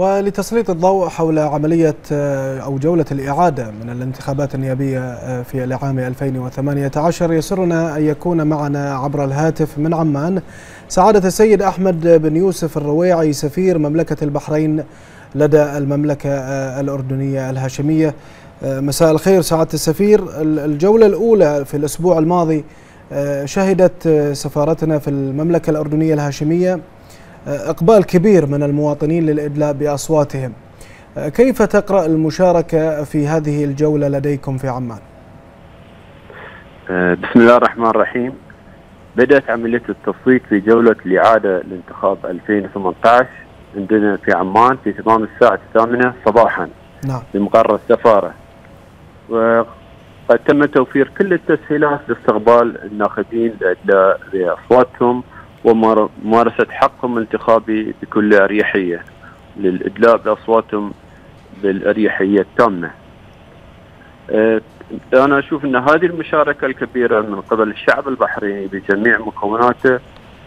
ولتسليط الضوء حول عملية أو جولة الإعادة من الانتخابات النيابية في العام 2018 يسرنا أن يكون معنا عبر الهاتف من عمان سعادة السيد أحمد بن يوسف الرويعي سفير مملكة البحرين لدى المملكة الأردنية الهاشمية. مساء الخير سعادة السفير. الجولة الأولى في الأسبوع الماضي شهدت سفارتنا في المملكة الأردنية الهاشمية. إقبال كبير من المواطنين للإدلاء بأصواتهم. كيف تقرأ المشاركة في هذه الجولة لديكم في عمان؟ بسم الله الرحمن الرحيم. بدأت عملية التصويت في جولة الإعادة لانتخاب 2018 عندنا في عمان في تمام الساعة الثامنة صباحا نعم. بمقر السفارة. وقد تم توفير كل التسهيلات لاستقبال الناخبين لإدلاء بأصواتهم. وممارسة حقهم الانتخابي بكل أريحية للإدلاء بأصواتهم بالأريحية التامة. أنا أشوف أن هذه المشاركة الكبيرة من قبل الشعب البحريني بجميع مكوناته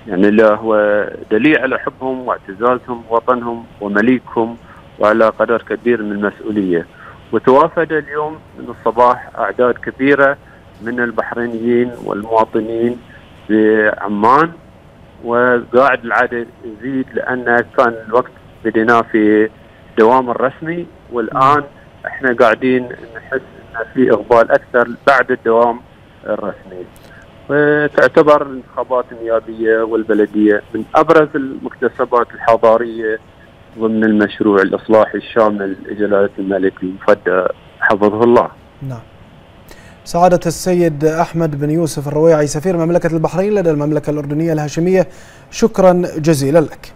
يعني له هو دليل على حبهم واعتزازهم وطنهم ومليكهم وعلى قدر كبير من المسؤولية. وتوافد اليوم من الصباح أعداد كبيرة من البحرينيين والمواطنين بعمان وقاعد العدد يزيد لأن كان الوقت بديناه في دوام الرسمي والآن إحنا قاعدين نحس ان في إقبال أكثر بعد الدوام الرسمي. وتعتبر الانتخابات النيابية والبلدية من أبرز المكتسبات الحضارية ضمن المشروع الإصلاحي الشامل لجلالة الملك المفدى حفظه الله. نعم. سعادة السيد أحمد بن يوسف الرويعي سفير مملكة البحرين لدى المملكة الأردنية الهاشمية شكرا جزيلا لك.